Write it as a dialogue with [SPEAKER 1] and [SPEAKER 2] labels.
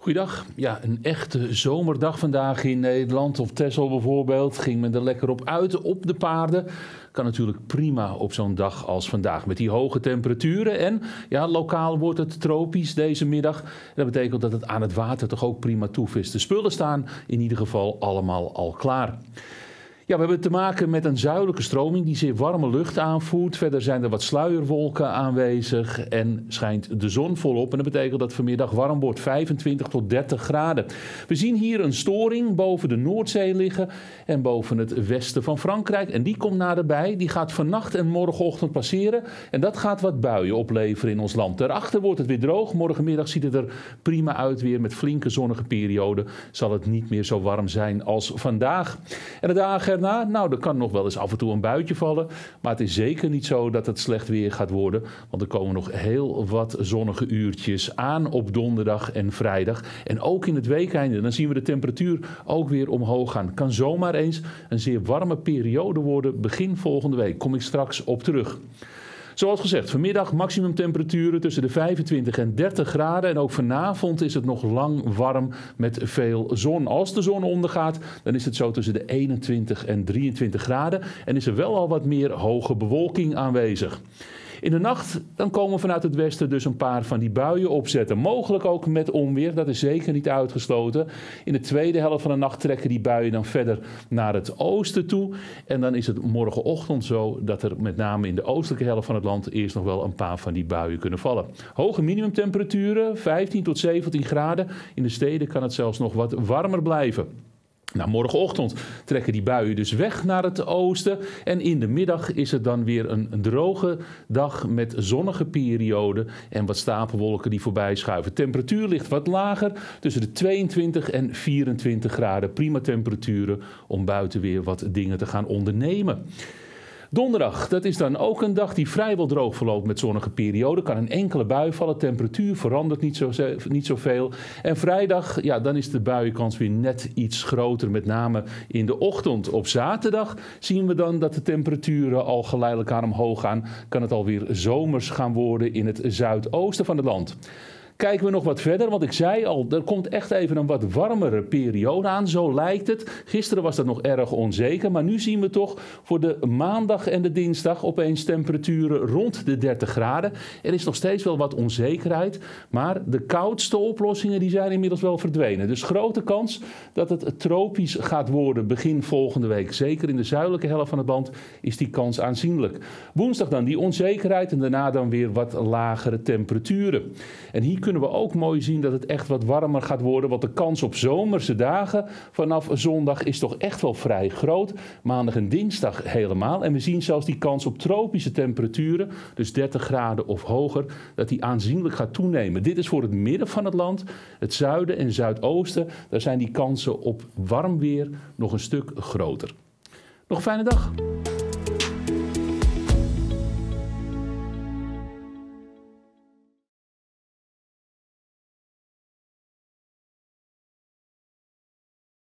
[SPEAKER 1] Goeiedag. Ja, een echte zomerdag vandaag in Nederland. Op Texel bijvoorbeeld ging men er lekker op uit op de paarden. Kan natuurlijk prima op zo'n dag als vandaag met die hoge temperaturen. En ja, lokaal wordt het tropisch deze middag. Dat betekent dat het aan het water toch ook prima toevist. De spullen staan in ieder geval allemaal al klaar. Ja, we hebben te maken met een zuidelijke stroming die zeer warme lucht aanvoert. Verder zijn er wat sluierwolken aanwezig en schijnt de zon volop. En dat betekent dat vanmiddag warm wordt, 25 tot 30 graden. We zien hier een storing boven de Noordzee liggen en boven het westen van Frankrijk. En die komt naderbij. Die gaat vannacht en morgenochtend passeren. En dat gaat wat buien opleveren in ons land. Daarachter wordt het weer droog. Morgenmiddag ziet het er prima uit weer met flinke zonnige perioden. Zal het niet meer zo warm zijn als vandaag. En de dagen nou, er kan nog wel eens af en toe een buitje vallen. Maar het is zeker niet zo dat het slecht weer gaat worden. Want er komen nog heel wat zonnige uurtjes aan op donderdag en vrijdag. En ook in het weekende, dan zien we de temperatuur ook weer omhoog gaan. Kan zomaar eens een zeer warme periode worden begin volgende week. Kom ik straks op terug. Zoals gezegd, vanmiddag maximumtemperaturen tussen de 25 en 30 graden. En ook vanavond is het nog lang warm met veel zon. Als de zon ondergaat, dan is het zo tussen de 21 en 23 graden. En is er wel al wat meer hoge bewolking aanwezig. In de nacht dan komen vanuit het westen dus een paar van die buien opzetten. Mogelijk ook met onweer, dat is zeker niet uitgesloten. In de tweede helft van de nacht trekken die buien dan verder naar het oosten toe. En dan is het morgenochtend zo dat er met name in de oostelijke helft van het land eerst nog wel een paar van die buien kunnen vallen. Hoge minimumtemperaturen, 15 tot 17 graden. In de steden kan het zelfs nog wat warmer blijven. Nou, morgenochtend trekken die buien dus weg naar het oosten. En in de middag is het dan weer een droge dag met zonnige perioden en wat stapelwolken die voorbij schuiven. Temperatuur ligt wat lager, tussen de 22 en 24 graden. Prima temperaturen om buiten weer wat dingen te gaan ondernemen. Donderdag, dat is dan ook een dag die vrijwel droog verloopt met zonnige perioden. Kan een enkele bui vallen, temperatuur verandert niet, zo, zoveel. En vrijdag, ja, dan is de buienkans weer net iets groter, met name in de ochtend. Op zaterdag zien we dan dat de temperaturen al geleidelijk aan omhoog gaan. Kan het alweer zomers gaan worden in het zuidoosten van het land. Kijken we nog wat verder, want ik zei al, er komt echt even een wat warmere periode aan. Zo lijkt het. Gisteren was dat nog erg onzeker, maar nu zien we toch voor de maandag en de dinsdag opeens temperaturen rond de 30 graden. Er is nog steeds wel wat onzekerheid, maar de koudste oplossingen die zijn inmiddels wel verdwenen. Dus grote kans dat het tropisch gaat worden begin volgende week. Zeker in de zuidelijke helft van het land is die kans aanzienlijk. Woensdag dan die onzekerheid en daarna dan weer wat lagere temperaturen. En hier kunnen we ook mooi zien dat het echt wat warmer gaat worden. Want de kans op zomerse dagen vanaf zondag is toch echt wel vrij groot. Maandag en dinsdag helemaal. En we zien zelfs die kans op tropische temperaturen, dus 30 graden of hoger, dat die aanzienlijk gaat toenemen. Dit is voor het midden van het land, het zuiden en zuidoosten. Daar zijn die kansen op warm weer nog een stuk groter. Nog een fijne dag.